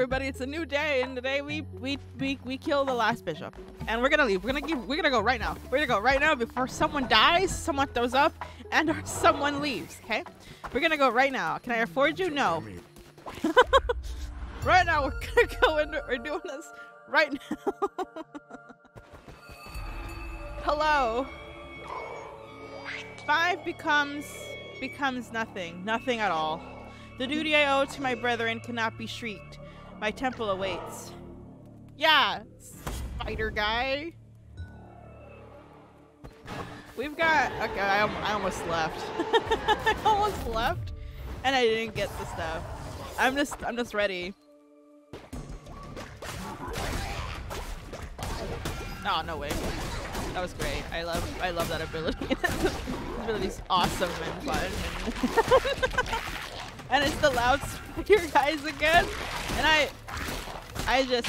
everybody. It's a new day, and today we we we we kill the last bishop, and we're gonna leave. We're gonna give. We're gonna go right now. We're gonna go right now before someone dies, someone throws up, and or someone leaves. Okay, we're gonna go right now. Can I afford you? No. right now, we're gonna go and we're doing this right now. Hello. Five becomes becomes nothing, nothing at all. The duty I owe to my brethren cannot be shrieked. My temple awaits. Yeah, spider guy. We've got. Okay, I, I almost left. I almost left, and I didn't get the stuff. I'm just. I'm just ready. Oh no way. That was great. I love. I love that ability. this ability's awesome and fun. and it's the loudspeaker guys again. And I, I just.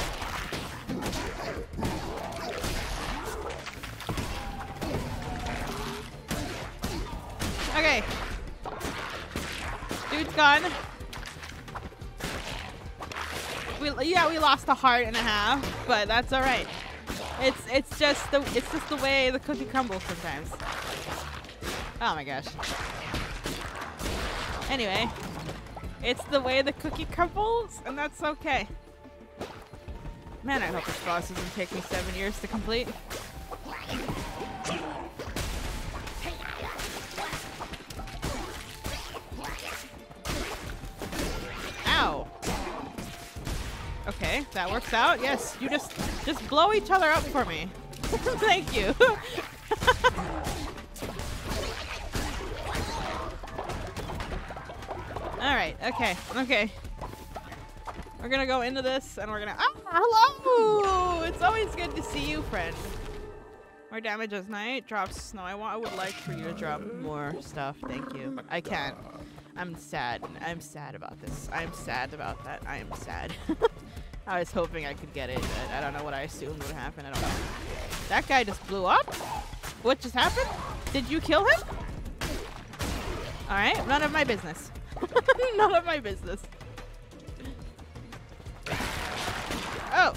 Okay. Dude's gone. We, yeah, we lost a heart and a half, but that's all right. It's it's just the it's just the way the cookie crumbles sometimes. Oh my gosh. Anyway, it's the way the cookie crumbles, and that's okay. Man, I hope this boss doesn't take me seven years to complete. Ow. Okay, that works out. Yes, you just just blow each other up for me. Thank you. okay, okay. We're gonna go into this and we're gonna- Ah, hello! It's always good to see you, friend. More damage as night drops snow. I want- I would like for you to drop more stuff. Thank you. I can't. I'm sad. I'm sad about this. I'm sad about that. I am sad. I was hoping I could get it, but I don't know what I assumed would happen. I don't know. That guy just blew up? What just happened? Did you kill him? Alright, none of my business. none of my business. Oh!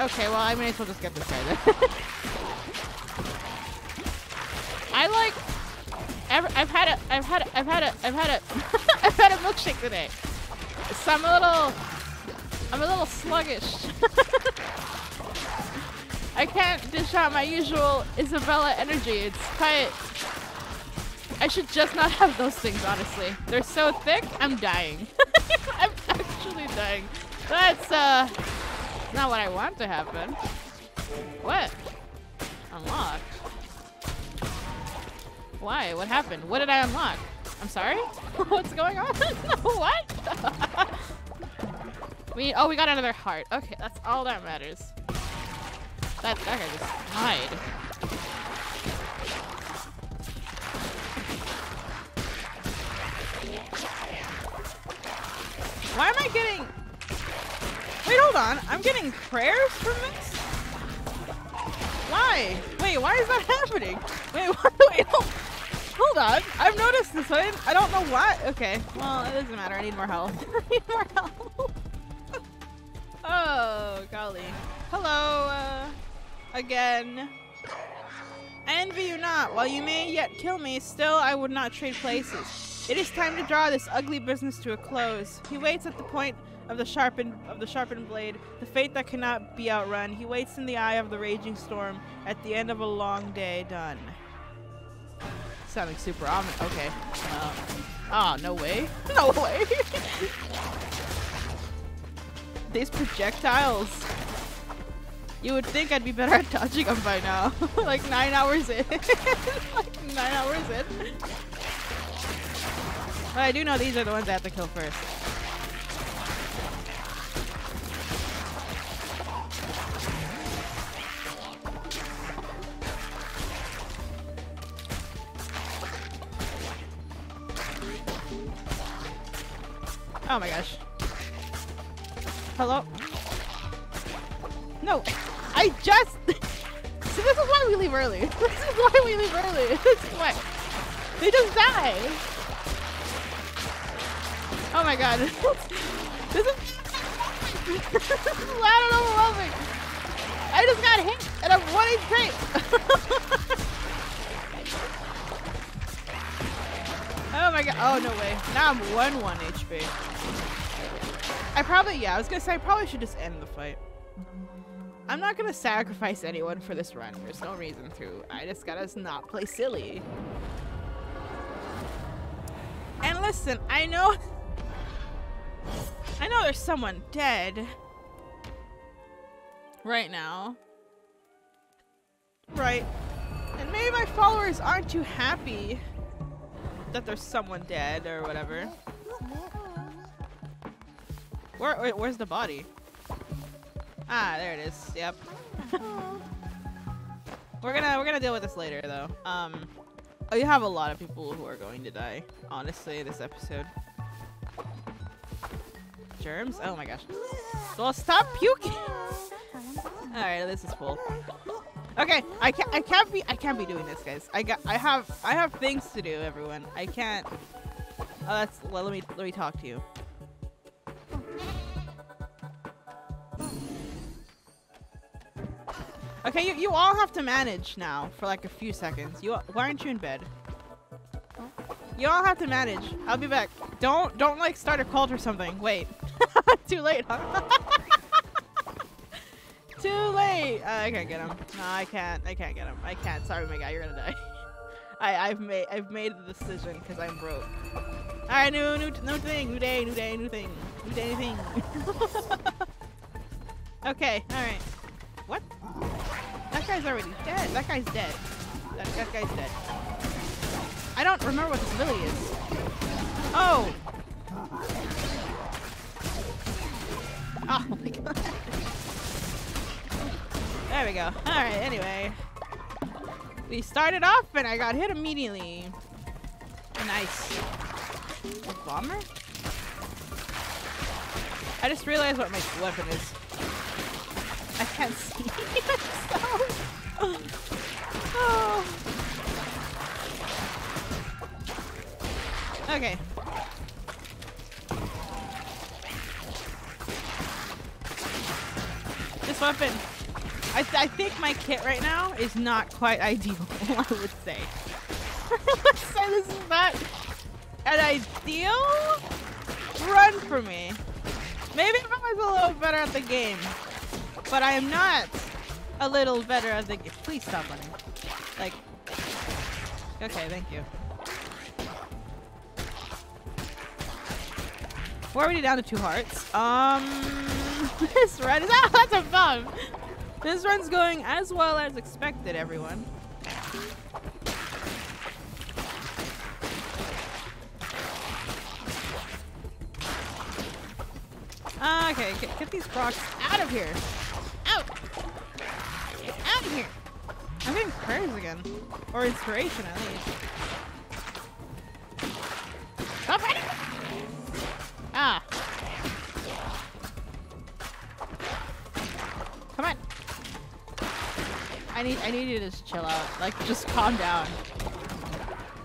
Okay, well, I may as well just get this guy then. I like I've, I've had a, I've had a, I've had a, I've had a, I've had a milkshake today. So I'm a little, I'm a little sluggish. I can't dish out my usual Isabella energy. It's quite, I should just not have those things, honestly. They're so thick, I'm dying. I'm actually dying. That's, uh, not what I want to happen. What? Unlocked. Why? What happened? What did I unlock? I'm sorry? What's going on? what? we oh we got another heart. Okay, that's all that matters. That that guy just died. Why am I getting Wait, hold on. I'm getting prayers from this? Why? Wait, why is that happening? Wait, wait, hold Hold on. I've noticed this. I, I don't know why. Okay. Well, it doesn't matter. I need more health. I need more health. oh, golly. Hello, uh, again. I envy you not. While you may yet kill me, still I would not trade places. It is time to draw this ugly business to a close. He waits at the point of the sharpened of the sharpened blade, the fate that cannot be outrun. He waits in the eye of the raging storm, at the end of a long day done. Sounding super ominous. Okay. Uh, oh, no way. No way. These projectiles. You would think I'd be better at dodging them by now. like nine hours in. like nine hours in. But I do know these are the ones I have to kill first. Oh my gosh. Hello? No, I just... See, this is why we leave early. This is why we leave early. This is why... They just die. Oh my god. this is loud and overwhelming. I just got hit and I'm one HP. oh my god. Oh no way. Now I'm one one HP. I probably yeah, I was gonna say I probably should just end the fight. I'm not gonna sacrifice anyone for this run. There's no reason to. I just gotta not play silly. And listen, I know I know there's someone dead right now. Right. And maybe my followers aren't too happy that there's someone dead or whatever. Where, where's the body? Ah, there it is. Yep. we're gonna we're gonna deal with this later though. Um, oh, you have a lot of people who are going to die. Honestly, this episode. Germs? Oh my gosh. Well, stop puking. All right, this is full. Okay, I can't. I can't be. I can't be doing this, guys. I got. I have. I have things to do, everyone. I can't. Oh, that's. Well, let me. Let me talk to you. Okay, you, you all have to manage now for like a few seconds. You why aren't you in bed? You all have to manage. I'll be back. Don't don't like start a cult or something. Wait. Too late, huh? Too late. Uh, I can't get him. No, I can't. I can't get him. I can't. Sorry, my guy. You're gonna die. I I've made I've made the decision because I'm broke. All right, new new new thing, new day, new day, new thing, new day, new thing. okay. All right. What? That guy's already dead. That guy's dead. That, that guy's dead. I don't remember what this ability is. Oh! Oh my god. There we go. Alright, anyway. We started off and I got hit immediately. Nice. A bomber? I just realized what my weapon is. I can't see myself. Okay. This weapon. I, th I think my kit right now is not quite ideal, I would say. Let's say this is not an ideal run for me. Maybe if I was a little better at the game. But I am not a little better at the game. Please stop running. Like, okay, thank you. We're already down to two hearts. Um, this run is ah, that's a fun. This run's going as well as expected, everyone. Uh, okay, get, get these rocks out of here. Again. Or inspiration, at least. Stop! Ah. Come on. I need I need you to just chill out. Like just calm down.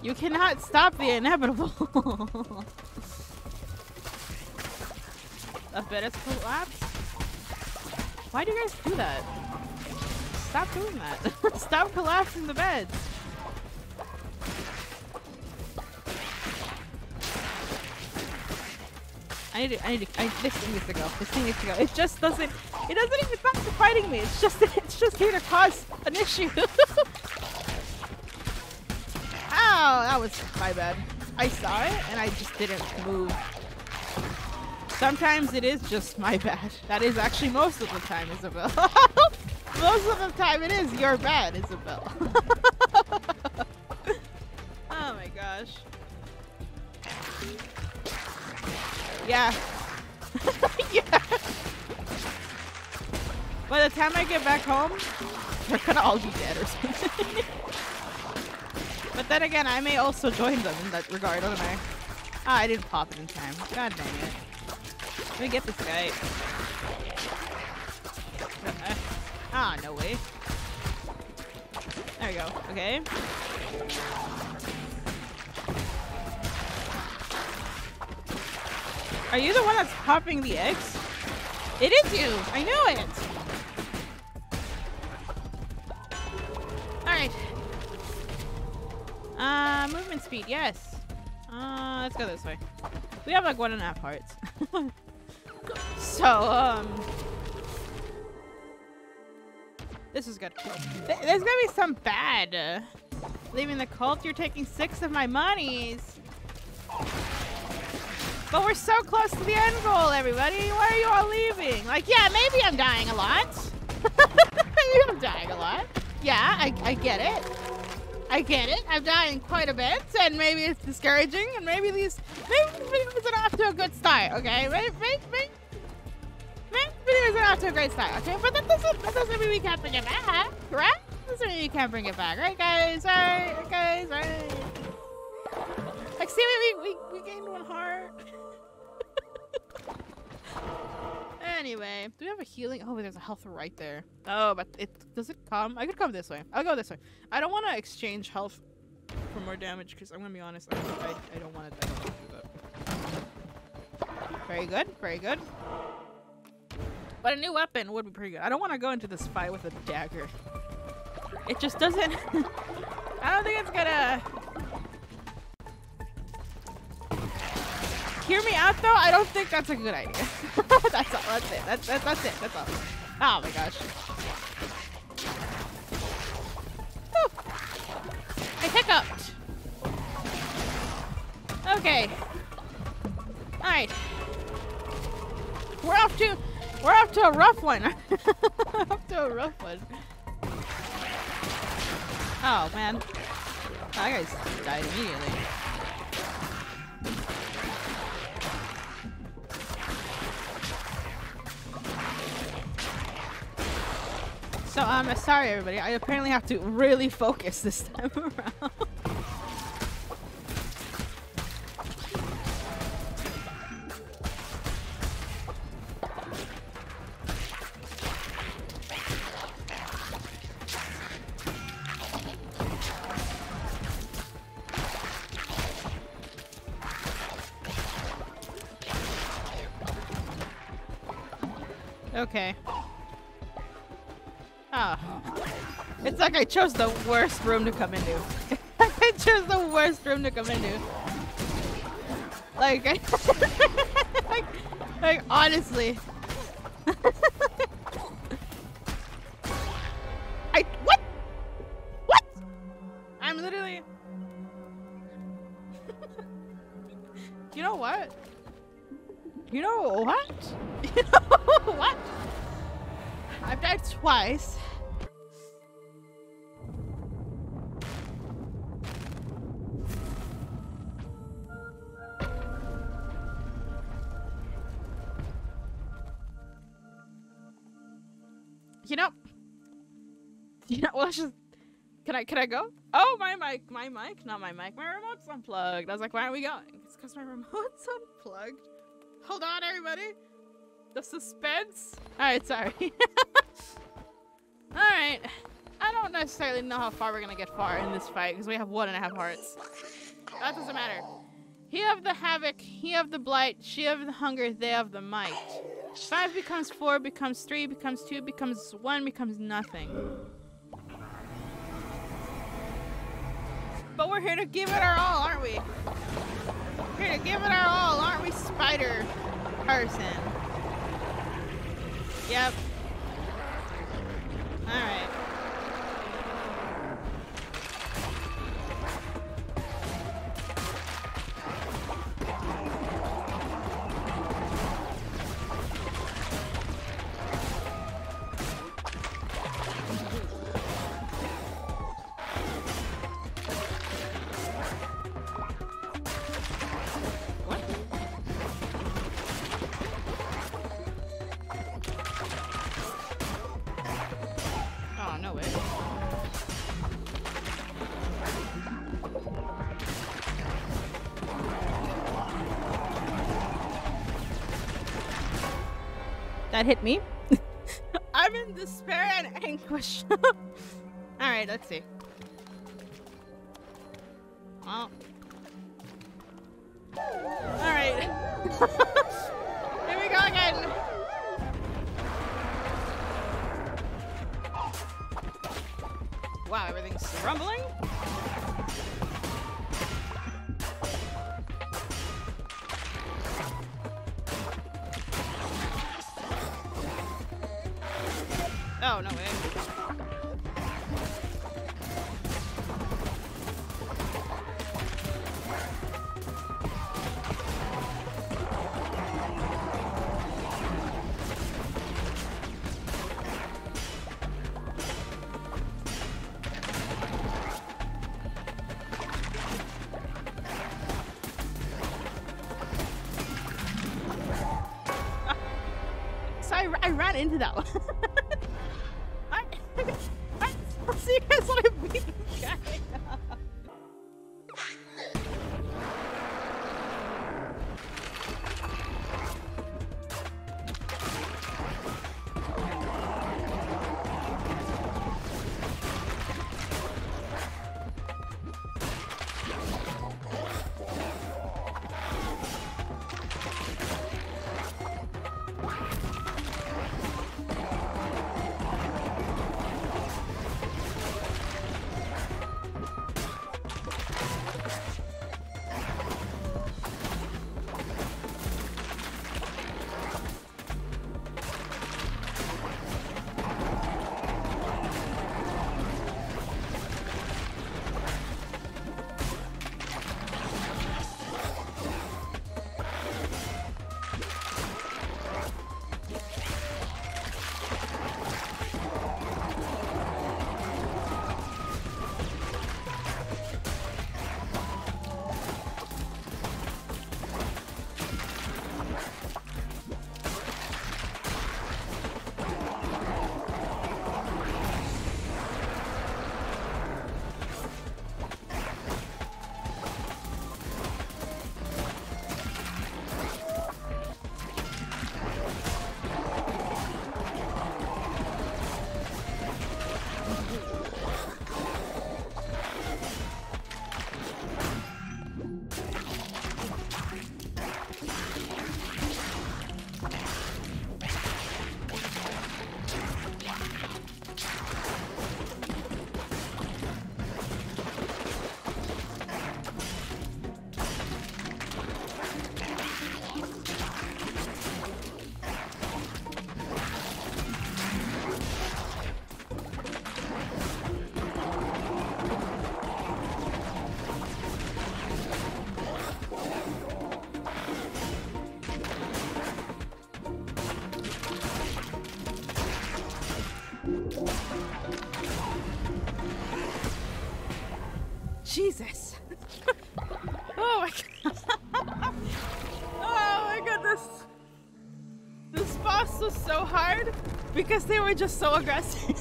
You cannot stop the inevitable. A bit of collapse? Why do you guys do that? Stop doing that. Stop collapsing the beds. I need to, I need to, I, this thing needs to go. This thing needs to go. It just doesn't, it doesn't even stop fighting me. It's just, it's just here to cause an issue. Ow, that was my bad. I saw it and I just didn't move. Sometimes it is just my bad. That is actually most of the time, Isabelle. Most of the time it is your bad, Isabel. oh my gosh. Yeah. yeah. By the time I get back home, they're gonna all be dead or something. but then again, I may also join them in that regard, don't I? Ah, I didn't pop it in time. God dang it. Let me get this guy. Ah, no way. There we go. Okay. Are you the one that's popping the eggs? It is you! I knew it! Alright. Uh, movement speed, yes. Uh, let's go this way. We have like one and a half hearts. so, um... This is good. Th there's gonna be some bad. Uh, leaving the cult, you're taking six of my monies. But we're so close to the end goal, everybody. Why are you all leaving? Like, yeah, maybe I'm dying a lot. I'm dying a lot. Yeah, I, I get it. I get it. I'm dying quite a bit, and maybe it's discouraging, and maybe these, maybe are off to a good start. Okay, maybe, maybe, maybe videos are off to a great start. Okay, but that doesn't, that doesn't mean we can't bring it back, right? That doesn't mean we can't bring it back, right, guys? Right, guys, right. Like, see, we we we gained one heart. Anyway, do we have a healing? Oh, there's a health right there. Oh, but it does it come? I could come this way. I'll go this way. I don't want to exchange health for more damage because I'm gonna be honest. I, I, I don't want to. I don't want to do that. Very good. Very good. But a new weapon would be pretty good. I don't want to go into this fight with a dagger. It just doesn't. I don't think it's gonna hear me out though, I don't think that's a good idea. that's all. That's it. That's, that's, that's it. That's all. Oh my gosh. Whew. I hiccuped. Okay. We're off to a rough one. off to a rough one. Oh man. That guy's died immediately. So, um, I'm sorry everybody. I apparently have to really focus this time around. Oh. It's like I chose the worst room to come into. I chose the worst room to come into. Like, like, like honestly. I what? What? I'm literally. you know what? You know what? You know what? I've died twice. You know, you know, let's just, can I, can I go? Oh, my mic, my mic, not my mic, my remote's unplugged. I was like, why aren't we going? It's because my remote's unplugged. Hold on, everybody. The suspense. All right, sorry. All right. I don't necessarily know how far we're gonna get far in this fight because we have one and a half hearts. That doesn't matter. He have the havoc, he have the blight, she have the hunger, they have the might. Five becomes four, becomes three, becomes two, becomes one, becomes nothing. But we're here to give it our all, aren't we? We're here to give it our all, aren't we, spider person? Yep. Alright. That hit me. I'm in despair and anguish. Alright, let's see. Oh, no way. So I, I ran into that one. Jesus. oh my god. oh my goodness. This boss was so hard because they were just so aggressive.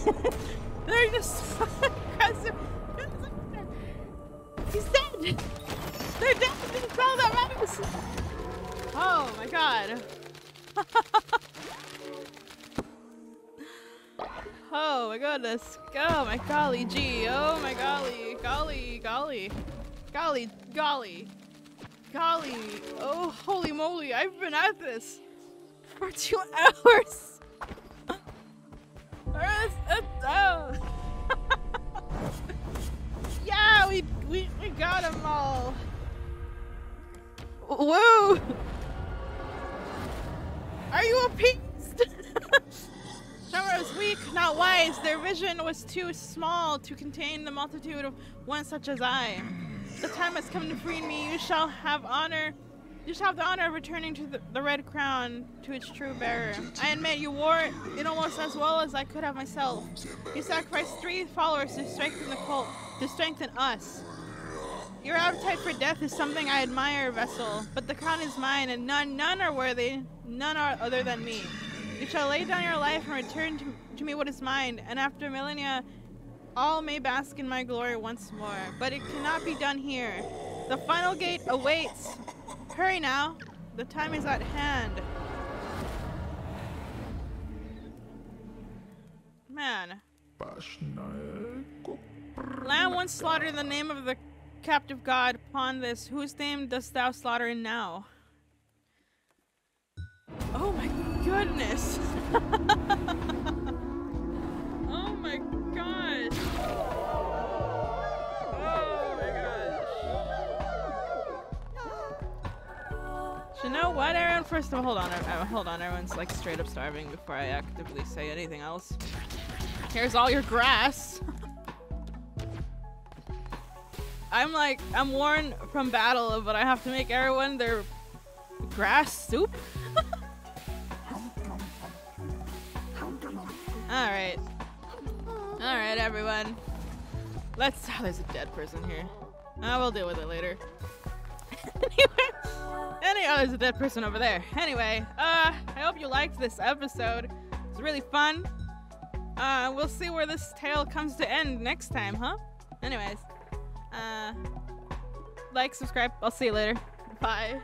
Oh my goodness. Oh my golly gee. Oh my golly. Golly, golly. Golly, golly. Golly. Oh, holy moly. I've been at this for two hours. Oh. yeah, we, we, we got them all. Whoa. Are you appeased? Was weak, not wise. Their vision was too small to contain the multitude of one such as I. The time has come to free me. You shall have honor. You shall have the honor of returning to the, the red crown to its true bearer. I admit you wore it almost as well as I could have myself. You sacrificed three followers to strengthen the cult, to strengthen us. Your appetite for death is something I admire, Vessel, but the crown is mine, and none, none are worthy, none are other than me. You shall lay down your life and return to, to me what is mine, and after millennia, all may bask in my glory once more. But it cannot be done here. The final gate awaits. Hurry now. The time is at hand. Man. Lamb once slaughtered in the name of the captive god. Upon this, whose name dost thou slaughter in now? Goodness. oh my gosh. Oh my gosh. You know what, Aaron? First of all, hold on. Uh, hold on. Everyone's like straight up starving before I actively say anything else. Here's all your grass. I'm like, I'm worn from battle, but I have to make everyone their grass soup? Alright. Alright, everyone. Let's. Oh, there's a dead person here. I will deal with it later. anyway, any, oh, there's a dead person over there. Anyway, uh, I hope you liked this episode. It's really fun. Uh, we'll see where this tale comes to end next time, huh? Anyways, uh, like, subscribe. I'll see you later. Bye.